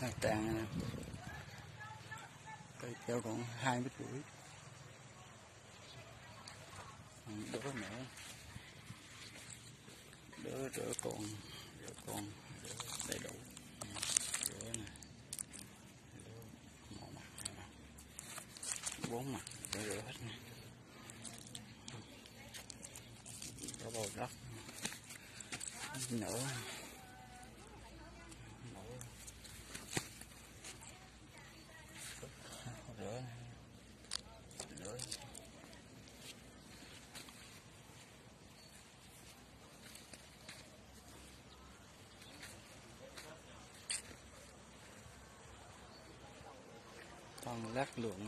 Hai tàn cây keo còn hai mét rưỡi. Đỡ nữa đỡ đỡ còn đỡ còn đỡ đầy đủ. Đỡ này đỡ một mặt hai mặt bốn mặt đỡ rửa hết nè. Đỡ bầu đất nữa คลองแรกหลวง